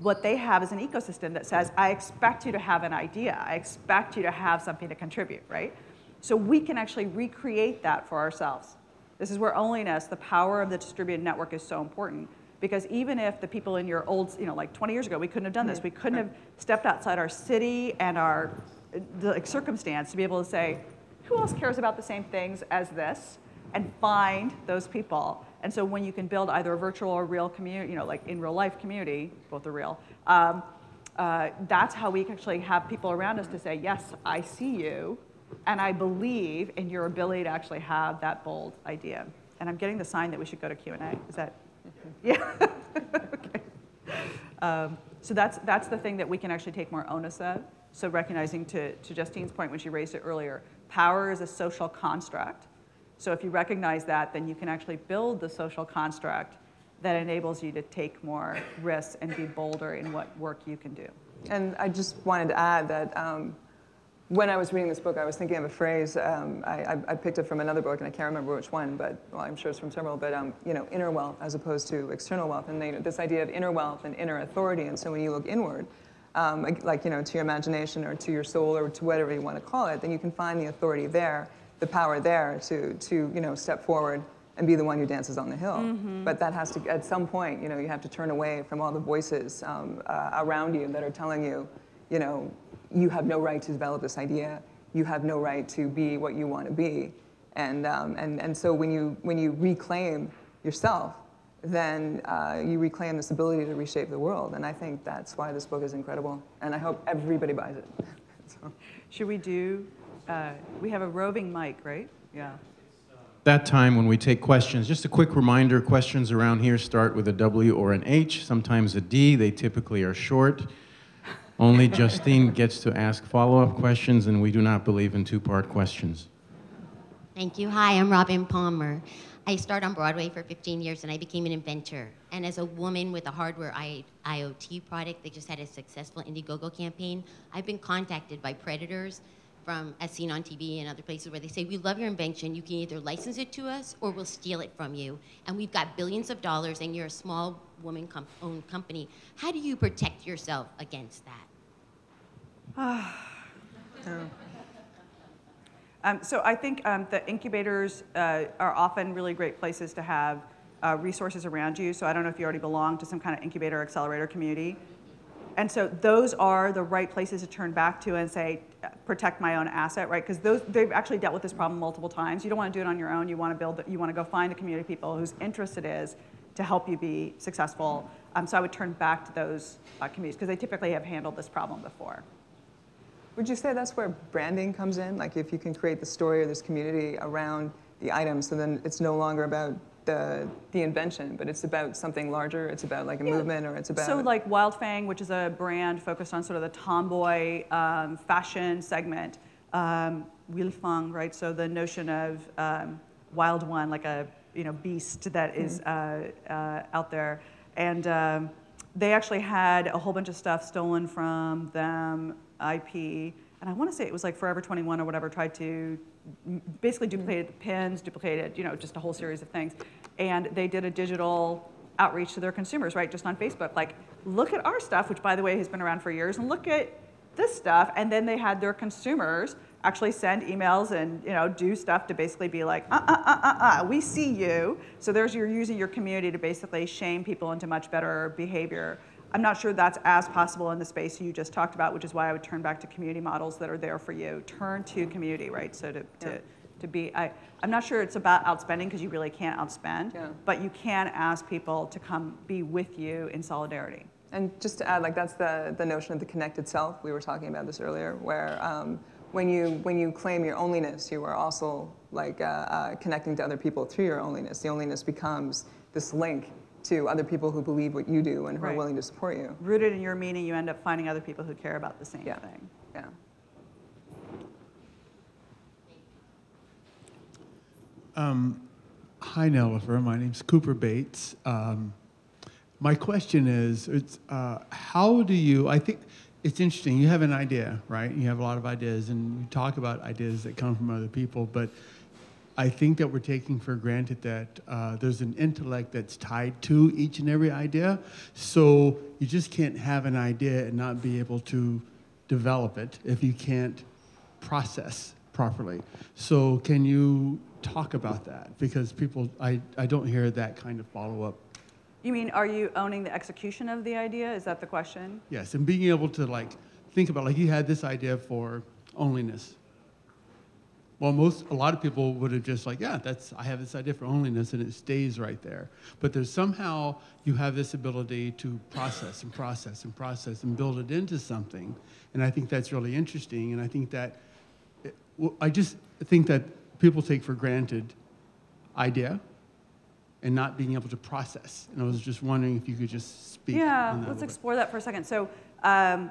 what they have is an ecosystem that says, I expect you to have an idea. I expect you to have something to contribute, right? So we can actually recreate that for ourselves. This is where onlyness, the power of the distributed network is so important Because even if the people in your old, you know, like 20 years ago, we couldn't have done this. Mhm. We couldn't have stepped outside our city and our the like, circumstance to be able to say, who else cares about the same things as this? And find those people. And so when you can build either a virtual or real community, you know, like in real life community, both are real, um, uh, that's how we actually have people around us to say, yes, I see you, and I believe in your ability to actually have that bold idea. And I'm getting the sign that we should go to Q&A. Is that, yeah? okay. Um, so that's, that's the thing that we can actually take more onus of. So recognizing to, to Justine's point when she raised it earlier, power is a social construct. So if you recognize that, then you can actually build the social construct that enables you to take more risks and be bolder in what work you can do. And I just wanted to add that um, when I was reading this book, I was thinking of a phrase. Um, I, I, picked it from another book, and I can't remember which one, but well, I'm sure it's from several. But um, you know, inner wealth as opposed to external wealth, and they, this idea of inner wealth and inner authority. And so when you look inward, um, like you know, to your imagination or to your soul or to whatever you want to call it, then you can find the authority there, the power there to to you know step forward and be the one who dances on the hill. Mm-hmm. But that has to, at some point, you know, you have to turn away from all the voices um, uh, around you that are telling you, you know, you have no right to develop this idea. You have no right to be what you want to be. And, um, and, and so when you, when you reclaim yourself, then uh, you reclaim this ability to reshape the world. And I think that's why this book is incredible. And I hope everybody buys it. so. Should we do, uh, we have a roving mic, right? Yeah. That time when we take questions, just a quick reminder, questions around here start with a W or an H, sometimes a D. They typically are short. Only Justine gets to ask follow-up questions, and we do not believe in two-part questions. Thank you. Hi, I'm Robin Palmer. I started on Broadway for 15 years, and I became an inventor. And as a woman with a hardware I IoT product that just had a successful Indiegogo campaign, I've been contacted by predators from, as seen on TV and other places, where they say, we love your invention. You can either license it to us or we'll steal it from you. And we've got billions of dollars, and you're a small woman-owned company. How do you protect yourself against that? um, so I think um, the incubators uh, are often really great places to have uh, resources around you. So I don't know if you already belong to some kind of incubator accelerator community. And so those are the right places to turn back to and say, protect my own asset, right? Because those they've actually dealt with this problem multiple times. You don't want to do it on your own. You want to build. You want to go find a community of people whose interest it is to help you be successful. Um, so I would turn back to those uh, communities because they typically have handled this problem before. Would you say that's where branding comes in? Like if you can create the story or this community around the item, so then it's no longer about the, the invention, but it's about something larger. It's about like a yeah. movement or it's about. So like Wildfang, which is a brand focused on sort of the tomboy um, fashion segment. Um, Wildfang, right? So the notion of um, wild one, like a you know beast that is mm-hmm. uh, uh, out there. And um, they actually had a whole bunch of stuff stolen from them IP, and I want to say it was like Forever 21 or whatever tried to basically duplicated the pins, duplicated, you know, just a whole series of things. And they did a digital outreach to their consumers, right, just on Facebook. Like, look at our stuff, which by the way has been around for years, and look at this stuff. And then they had their consumers actually send emails and you know do stuff to basically be like, uh, uh, uh, uh, uh, we see you. So there's you're using your community to basically shame people into much better behavior. I'm not sure that's as possible in the space you just talked about, which is why I would turn back to community models that are there for you. Turn to community, right? So to, to, yeah. to be, I, I'm not sure it's about outspending because you really can't outspend, yeah. but you can ask people to come be with you in solidarity. And just to add, like that's the, the notion of the connected self. We were talking about this earlier, where um, when you when you claim your onlyness, you are also like uh, uh, connecting to other people through your onlyness. The onlyness becomes this link to other people who believe what you do and who right. are willing to support you. Rooted in your meaning, you end up finding other people who care about the same yeah. thing. Yeah. Um, hi, Nilofer. My name's Cooper Bates. Um, my question is, it's, uh, how do you, I think it's interesting, you have an idea, right? You have a lot of ideas, and you talk about ideas that come from other people, but I think that we're taking for granted that uh, there's an intellect that's tied to each and every idea. So you just can't have an idea and not be able to develop it if you can't process properly. So can you talk about that? Because people, I, I don't hear that kind of follow up. You mean, are you owning the execution of the idea? Is that the question? Yes, and being able to like think about like you had this idea for onlyness. Well, most a lot of people would have just like, yeah, that's I have this idea for loneliness and it stays right there. But there's somehow you have this ability to process and process and process and build it into something, and I think that's really interesting. And I think that it, well, I just think that people take for granted idea and not being able to process. And I was just wondering if you could just speak. Yeah, on that let's bit. explore that for a second. So um,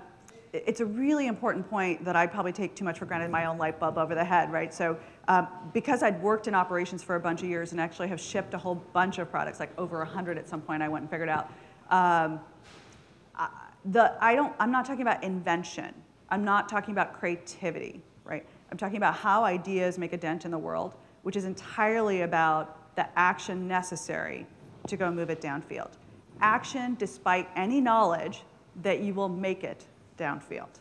it's a really important point that I probably take too much for granted, my own light bulb over the head, right? So um, because I'd worked in operations for a bunch of years and actually have shipped a whole bunch of products, like over 100 at some point I went and figured out, um, I- the, I don't, I'm not talking about invention. I'm not talking about creativity, right? I'm talking about how ideas make a dent in the world, which is entirely about the action necessary to go move it downfield. Action despite any knowledge that you will make it downfield.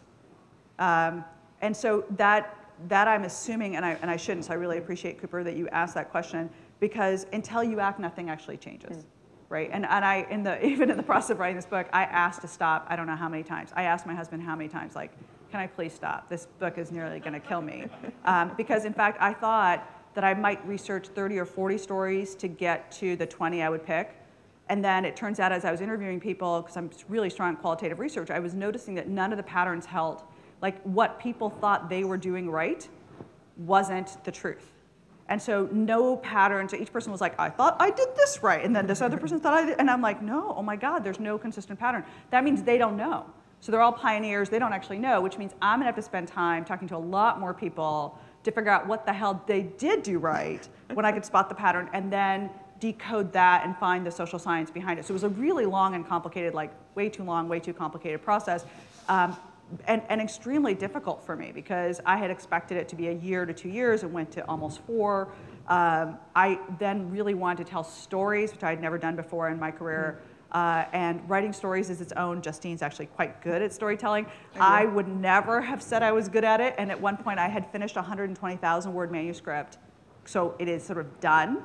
Um, and so that, that I'm assuming, and I, and I shouldn't, so I really appreciate, Cooper, that you asked that question, because until you act, nothing actually changes, right? And, and I, in the, even in the process of writing this book, I asked to stop, I don't know how many times. I asked my husband how many times, like, can I please stop? This book is nearly gonna kill me. Um, because in fact, I thought that I might research 30 or 40 stories to get to the 20 I would pick. And then it turns out as I was interviewing people, because I'm really strong in qualitative research, I was noticing that none of the patterns held. Like what people thought they were doing right wasn't the truth. And so no pattern, so each person was like, I thought I did this right. And then this other person thought I did, and I'm like, no, oh my God, there's no consistent pattern. That means they don't know. So they're all pioneers, they don't actually know, which means I'm gonna have to spend time talking to a lot more people to figure out what the hell they did do right when I could spot the pattern and then decode that and find the social science behind it. So it was a really long and complicated, like way too long, way too complicated process. Um, and, and extremely difficult for me because I had expected it to be a year to two years and went to almost four. Um, I then really wanted to tell stories, which I had never done before in my career. Uh, and writing stories is its own. Justine's actually quite good at storytelling. I would never have said I was good at it. And at one point, I had finished a 120,000 word manuscript. So it is sort of done.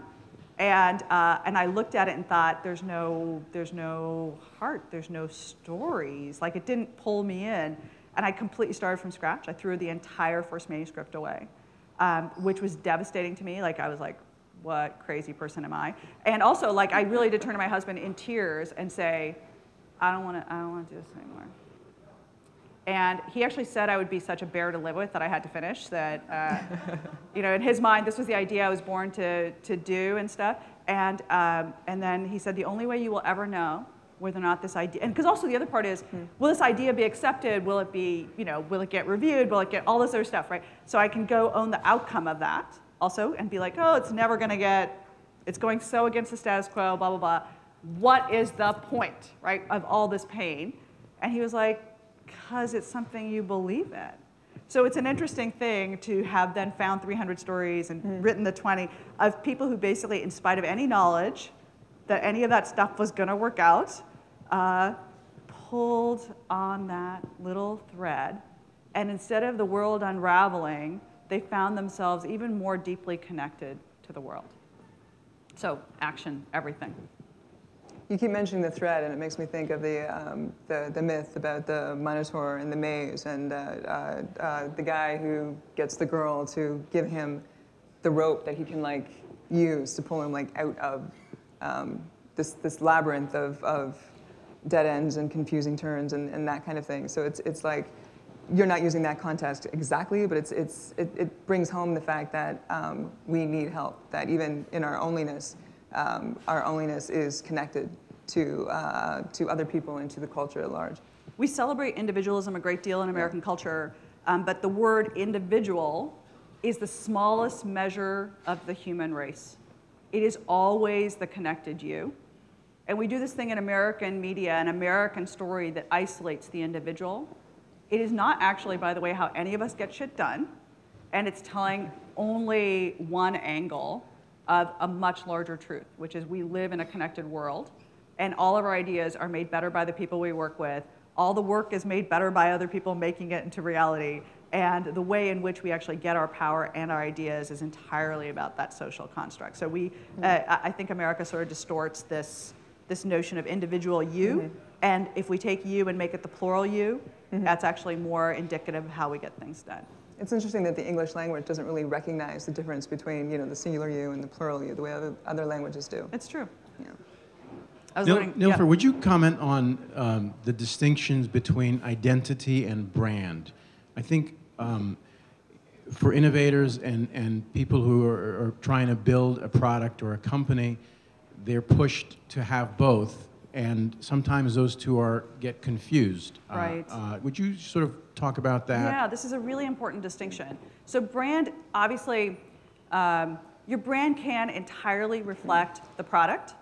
And, uh, and I looked at it and thought, there's no, there's no heart, there's no stories. Like it didn't pull me in. And I completely started from scratch. I threw the entire first manuscript away, um, which was devastating to me. Like I was like, what crazy person am I? And also, like, I really did turn to my husband in tears and say, I don't want to, I don't want to do this anymore. And he actually said I would be such a bear to live with that I had to finish. That, uh, you know, in his mind, this was the idea I was born to, to do and stuff. And, um, and then he said, the only way you will ever know whether or not this idea, and because also the other part is, will this idea be accepted? Will it be, you know, will it get reviewed? Will it get all this other stuff, right? So I can go own the outcome of that also and be like, oh, it's never going to get, it's going so against the status quo, blah, blah, blah. What is the point, right, of all this pain? And he was like, because it's something you believe in. So it's an interesting thing to have then found 300 stories and written the 20 of people who basically, in spite of any knowledge that any of that stuff was going to work out, uh, pulled on that little thread. And instead of the world unraveling, they found themselves even more deeply connected to the world. So, action, everything. You keep mentioning the thread, and it makes me think of the, um, the, the myth about the Minotaur and the maze, and uh, uh, uh, the guy who gets the girl to give him the rope that he can like use to pull him like out of um, this, this labyrinth of, of dead ends and confusing turns and, and that kind of thing. So it's, it's like you're not using that context exactly, but it's, it's, it, it brings home the fact that um, we need help, that even in our onlyness, um, our onlyness is connected to, uh, to other people and to the culture at large. We celebrate individualism a great deal in American culture, um, but the word individual is the smallest measure of the human race. It is always the connected you. And we do this thing in American media, an American story that isolates the individual. It is not actually, by the way, how any of us get shit done. And it's telling only one angle of a much larger truth, which is we live in a connected world, and all of our ideas are made better by the people we work with. All the work is made better by other people making it into reality. And the way in which we actually get our power and our ideas is entirely about that social construct. So we, mm-hmm. uh, I I think America sort of distorts this this notion of individual you. Mm-hmm. And if we take you and make it the plural you, mm-hmm. that's actually more indicative of how we get things done. It's interesting that the English language doesn't really recognize the difference between, you know, the singular you and the plural you, the way other, other languages do. It's true. Yeah. I was Nil- wondering- Nilfer, yeah. would you comment on um, the distinctions between identity and brand? I think um, for innovators and, and people who are, are trying to build a product or a company, they're pushed to have both, and sometimes those two are get confused. Uh, Right. Uh, would you sort of talk about that? Yeah, this is a really important distinction. So, brand, obviously, um, your brand can entirely reflect the product,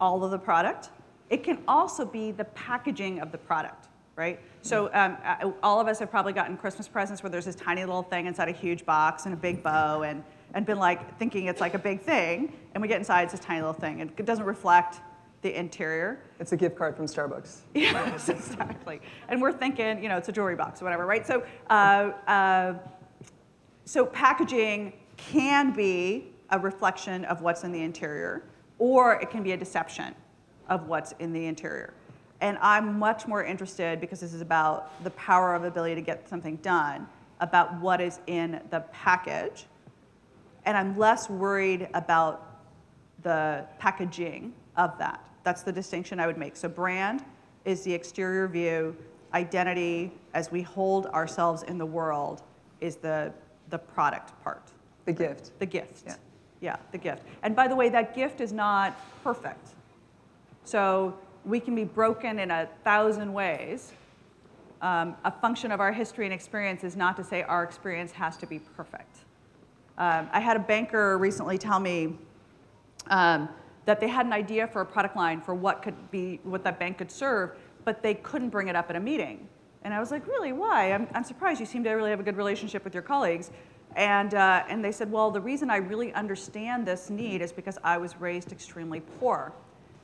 all of the product. It can also be the packaging of the product, right? So, um, uh, all of us have probably gotten Christmas presents where there's this tiny little thing inside a huge box and a big bow, and, and been like thinking it's like a big thing, and we get inside, it's this tiny little thing. and It doesn't reflect the interior. It's a gift card from Starbucks. Yes, exactly. And we're thinking, you know, it's a jewelry box or whatever, right? So, uh, uh, so packaging can be a reflection of what's in the interior, or it can be a deception of what's in the interior. And I'm much more interested because this is about the power of ability to get something done, about what is in the package. And I'm less worried about the packaging of that. That's the distinction I would make. So, brand is the exterior view, identity, as we hold ourselves in the world, is the, the product part, The gift. the gift. Yeah. yeah, the gift. And by the way, that gift is not perfect. So, we can be broken in a thousand ways. Um, a function of our history and experience is not to say our experience has to be perfect. Um, I had a banker recently tell me um, that they had an idea for a product line for what could be what that bank could serve, but they couldn't bring it up at a meeting. And I was like, really, why? I'm, I'm surprised. You seem to really have a good relationship with your colleagues. And, uh, and they said, well, the reason I really understand this need is because I was raised extremely poor.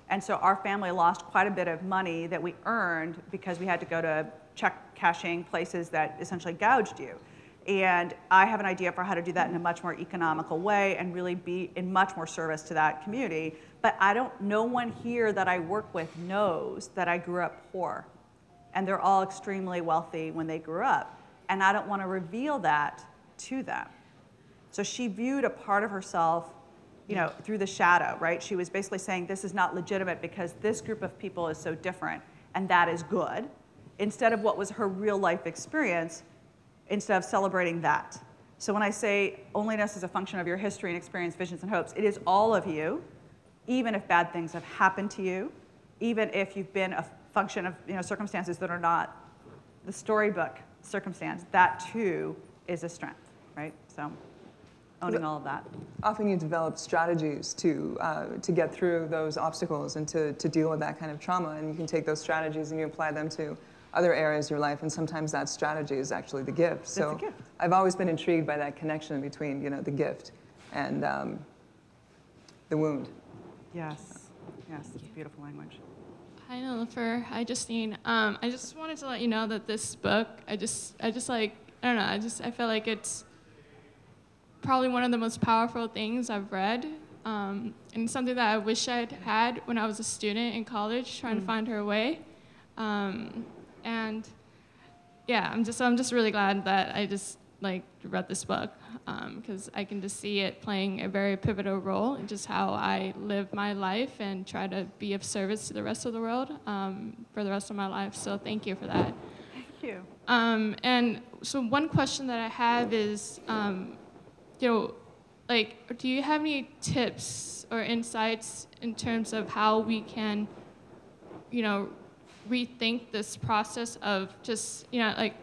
And so our family lost quite a bit of money that we earned because we had to go to check cashing places that essentially gouged you. And I have an idea for how to do that in a much more economical way and really be in much more service to that community. But I don't, no one here that I work with knows that I grew up poor. And they're all extremely wealthy when they grew up. And I don't want to reveal that to them. So she viewed a part of herself, you know, through the shadow, right? She was basically saying this is not legitimate because this group of people is so different and that is good. Instead of what was her real life experience, instead of celebrating that. So when I say onlyness is a function of your history and experience, visions and hopes, it is all of you, even if bad things have happened to you, even if you've been a function of you know, circumstances that are not the storybook circumstance, that too is a strength, right? So owning all of that. Often you develop strategies to, uh, to get through those obstacles and to, to deal with that kind of trauma. And you can take those strategies and you apply them to other areas of your life. And sometimes that strategy is actually the gift. So a gift. I've always been intrigued by that connection between you know, the gift and um, the wound. Yes, yes, it's beautiful language. Hi, Nilofer. Hi, Justine. Um, I just wanted to let you know that this book, I just, I just like, I don't know, I just, I feel like it's probably one of the most powerful things I've read, um, and something that I wish I'd had when I was a student in college, trying to find her way. Um, and yeah, I'm just, I'm just really glad that I just like read this book because I can just see it playing a very pivotal role in just how I live my life and try to be of service to the rest of the world um, for the rest of my life. So thank you for that. Thank you. Um, and so one question that I have is, um, you know, like, do you have any tips or insights in terms of how we can, you know, rethink this process of just, you know, like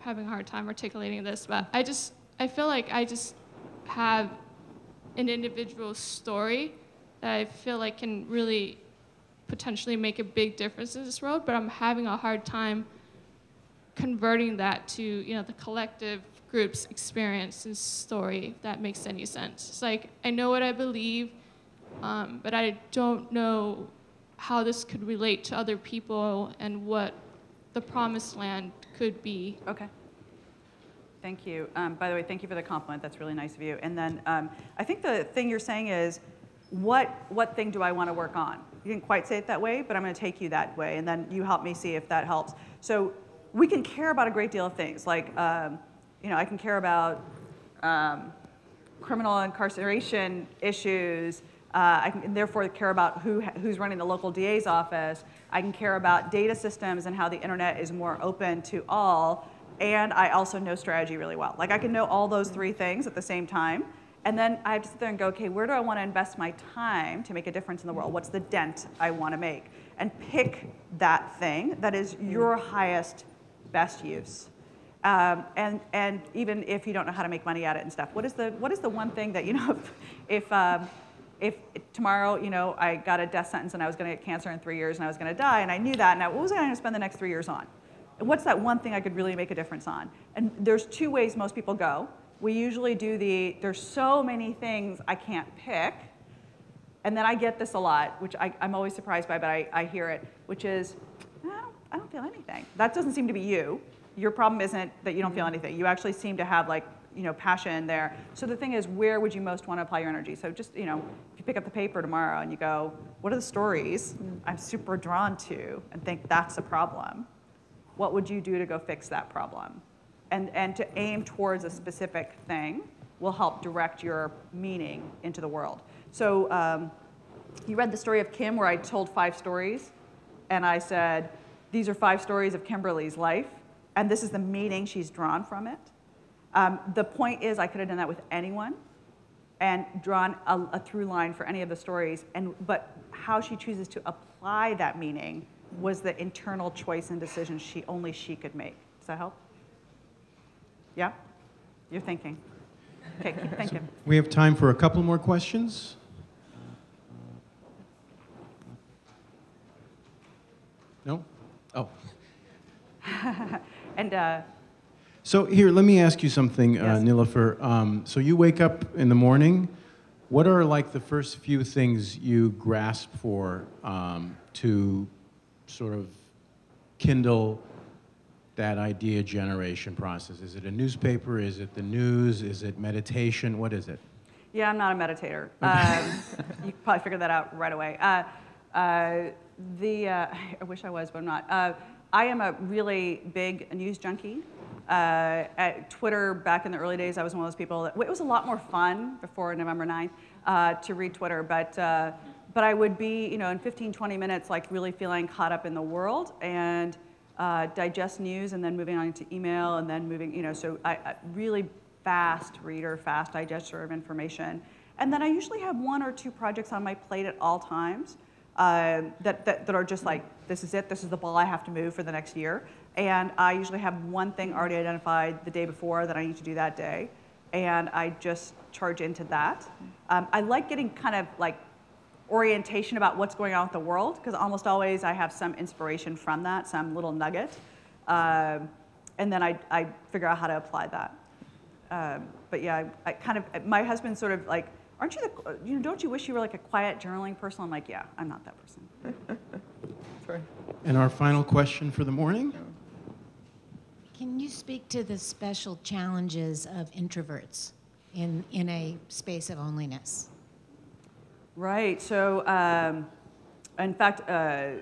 having a hard time articulating this, but I just, I feel like I just have an individual story that I feel like can really potentially make a big difference in this world, but I'm having a hard time converting that to you know the collective group's experience and story if that makes any sense it's like i know what i believe um, but i don't know how this could relate to other people and what the promised land could be Okay. Thank you. Um, by the way, thank you for the compliment. That's really nice of you. And then um, I think the thing you're saying is, what what thing do I want to work on? you didn't quite say it that way, but I'm going to take you that way, and then you help me see if that helps. So we can care about a great deal of things, like um, you know, I can care about um, criminal incarceration issues. Uh, I can therefore care about who, who's running the local DA's office. I can care about data systems and how the internet is more open to all. And I also know strategy really well. Like I can know all those three things at the same time. And then I have to sit there and go, okay, where do I want to invest my time to make a difference in the world? What's the dent I want to make? And pick that thing that is your highest, best use. Um, and, and even if you don't know how to make money at it and stuff, what is the, what is the one thing that, you know, if, if, um, if tomorrow, you know, I got a death sentence and I was going to get cancer in three years and I was going to die and I knew that, now what was I going to spend the next three years on? What's that one thing I could really make a difference on? And there's two ways most people go. We usually do the, there's so many things I can't pick. And then I get this a lot, which I, am always surprised by, but I, I hear it, which is, I don't, I don't feel anything. That doesn't seem to be you your problem isn't that you don't feel mm-hmm. anything. You actually seem to have like, you know, passion there. So the thing is, where would you most want to apply your energy? So just, you know, if you pick up the paper tomorrow and you go, what are the stories mm-hmm. I'm super drawn to and think that's a problem? What would you do to go fix that problem? And, and to aim towards a specific thing will help direct your meaning into the world. So um, you read the story of Kim where I told five stories, and I said, these are five stories of Kimberly's life and this is the meaning she's drawn from it. Um, the point is, I could have done that with anyone and drawn a, a, through line for any of the stories, and, but how she chooses to apply that meaning was the internal choice and decision she only she could make. Does that help? Yeah? You're thinking. Okay, keep thinking. So we have time for a couple more questions. No? Oh. And uh, so here, let me ask you something, uh, yes. uh, Nilofer. Um, so you wake up in the morning. What are like the first few things you grasp for um, to sort of kindle that idea generation process? Is it a newspaper? Is it the news? Is it meditation? What is it? Yeah, I'm not a meditator. Um, you probably figured that out right away. Uh, uh, the uh, I wish I was, but I'm not. Uh, I am a really big news junkie. Uh, at Twitter, back in the early days, I was one of those people. That, it was a lot more fun before November 9th uh, to read Twitter, but, uh, but I would be, you know, in 15, 20 minutes, like really feeling caught up in the world and uh, digest news and then moving on to email and then moving, you know, so I, I really fast reader, fast digester of information. And then I usually have one or two projects on my plate at all times uh, that, that, that are just like, this is it, this is the ball I have to move for the next year. And I usually have one thing already identified the day before that I need to do that day. And I just charge into that. Um, I like getting kind of like orientation about what's going on with the world, because almost always I have some inspiration from that, some little nugget. Um, and then I, I figure out how to apply that. Um, but yeah, I, I kind of, my husband sort of like, aren't you the, you know, don't you wish you were like a quiet journaling person? I'm like, yeah, I'm not that person. Sorry. And our final question for the morning? Can you speak to the special challenges of introverts in, in a space of onlyness? Right. So, um, in fact, uh,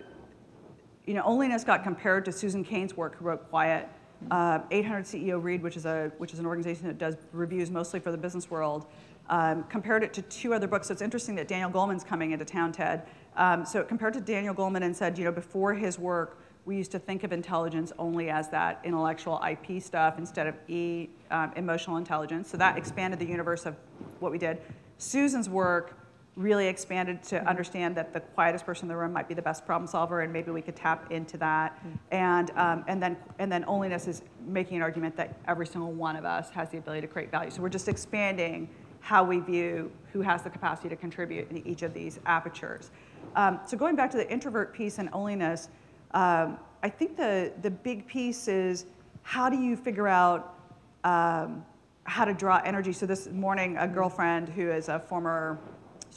you know, onlyness got compared to Susan Cain's work, who wrote Quiet. Uh, 800 CEO Read, which is a which is an organization that does reviews mostly for the business world, um, compared it to two other books. So it's interesting that Daniel Goleman's coming into town, Ted. Um, so compared to Daniel Goleman and said, you know, before his work, we used to think of intelligence only as that intellectual IP stuff instead of E, um, emotional intelligence. So that expanded the universe of what we did. Susan's work really expanded to understand that the quietest person in the room might be the best problem solver, and maybe we could tap into that. And, um, and, then, and then onlyness is making an argument that every single one of us has the ability to create value. So we're just expanding how we view who has the capacity to contribute in each of these apertures. Um, so going back to the introvert piece and onlyness, um, I think the, the big piece is how do you figure out um, how to draw energy? So this morning, a girlfriend who is a former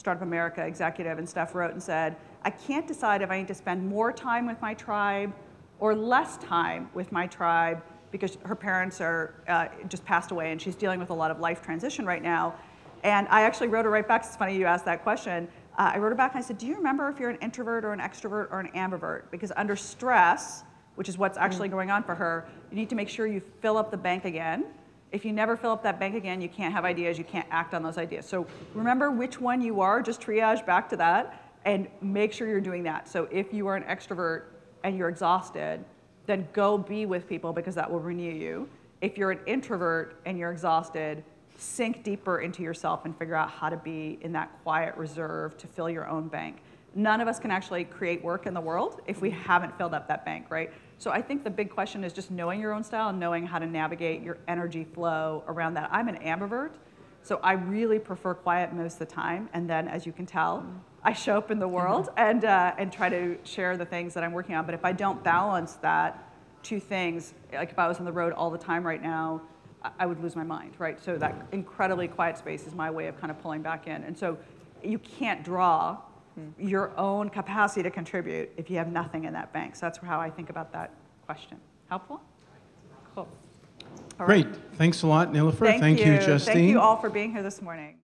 Startup America executive and stuff wrote and said, I can't decide if I need to spend more time with my tribe or less time with my tribe because her parents are uh, just passed away and she's dealing with a lot of life transition right now. And I actually wrote her right back. It's funny you asked that question. uh, I wrote her back and I said, Do you remember if you're an introvert or an extrovert or an ambivert? Because under stress, which is what's actually going on for her, you need to make sure you fill up the bank again. If you never fill up that bank again, you can't have ideas, you can't act on those ideas. So remember which one you are, just triage back to that and make sure you're doing that. So if you are an extrovert and you're exhausted, then go be with people because that will renew you. If you're an introvert and you're exhausted, sink deeper into yourself and figure out how to be in that quiet reserve to fill your own bank. None of us can actually create work in the world if we haven't filled up that bank, right? So I think the big question is just knowing your own style and knowing how to navigate your energy flow around that. I'm an ambivert, so I really prefer quiet most of the time. And then, as you can tell, mm-hmm. I show up in the world mm-hmm. and, uh, and try to share the things that I'm working on. But if I don't balance that two things, like if I was on the road all the time right now, I- I would lose my mind, right? So that mm-hmm. incredibly quiet space is my way of kind of pulling back in. And so you can't draw your own capacity to contribute if you have nothing in that bank. So that's how I think about that question. Helpful? Cool. All right. Great. Thanks a lot, Nilofer. Thank, you, Justine. Thank you all for being here this morning.